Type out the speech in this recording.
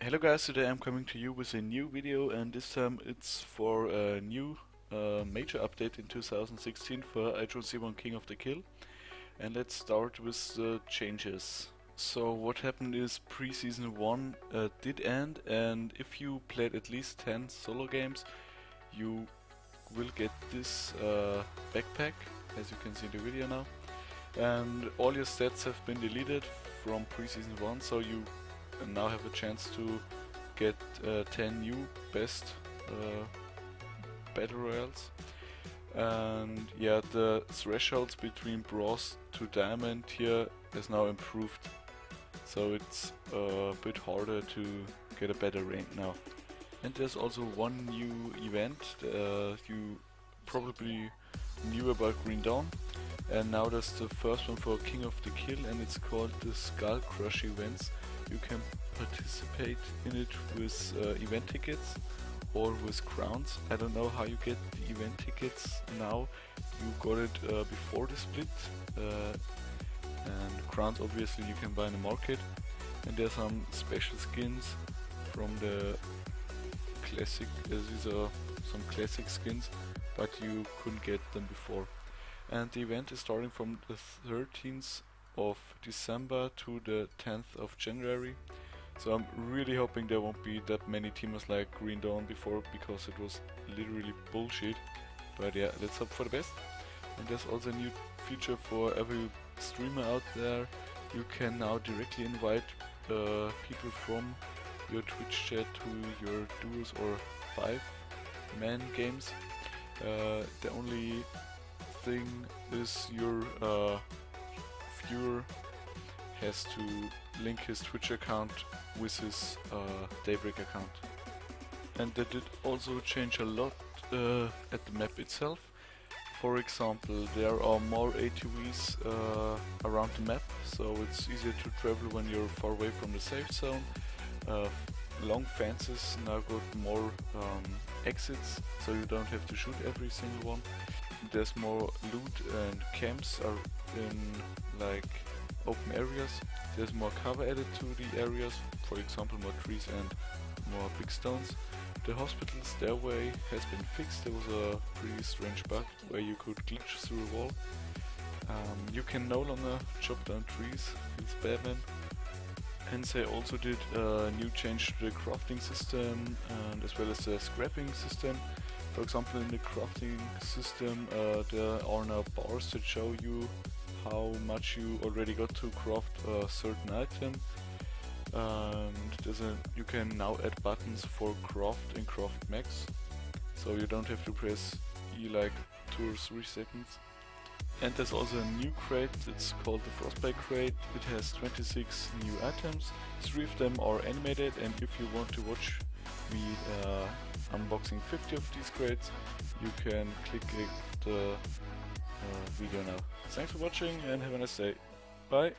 Hello guys, today I'm coming to you with a new video and this time it's for a new uh, major update in 2016 for H1Z1 King of the Kill. And let's start with the changes. So what happened is pre-season 1 uh, did end and if you played at least 10 solo games you will get this uh, backpack as you can see in the video now. And all your stats have been deleted from pre-season 1 so you now have a chance to get uh, 10 new best uh, battle royales. And yeah the thresholds between bronze to diamond here is now improved. So it's a bit harder to get a better rank now. And there's also one new event uh, you probably knew about Green Dawn and now there's the first one for King of the Kill and it's called the Skull Crusher events you can participate in it with uh, event tickets or with crowns. I don't know how you get the event tickets now. You got it uh, before the split uh, and crowns obviously you can buy in the market and there's some special skins from the classic, uh, these are some classic skins but you couldn't get them before. And the event is starting from the 13th of December to the 10th of January. So I'm really hoping there won't be that many teamers like Green Dawn before because it was literally bullshit. But yeah, let's hope for the best. And there's also a new feature for every streamer out there. You can now directly invite uh, people from your Twitch chat to your duos or five man games. Uh, the only thing is your uh, viewer has to link his Twitch account with his uh, Daybreak account. And they did also change a lot uh, at the map itself. For example, there are more ATVs uh, around the map, so it's easier to travel when you're far away from the safe zone. Long fences now got more um, exits, so you don't have to shoot every single one. There's more loot and camps are in like open areas. There's more cover added to the areas, for example more trees and more big stones. The hospital stairway has been fixed, there was a pretty strange bug where you could glitch through a wall. Um, you can no longer chop down trees with Batman. They also did a new change to the crafting system and as well as the scrapping system. For example in the crafting system uh, there are now bars that show you how much you already got to craft a certain item. And there's a, you can now add buttons for craft and craft max. So you don't have to press E like 2 or 3 seconds and there's also a new crate, it's called the Frostbite crate, it has 26 new items, 3 of them are animated and if you want to watch me uh, unboxing 50 of these crates you can click the uh, video now. Thanks for watching and have a nice day. Bye!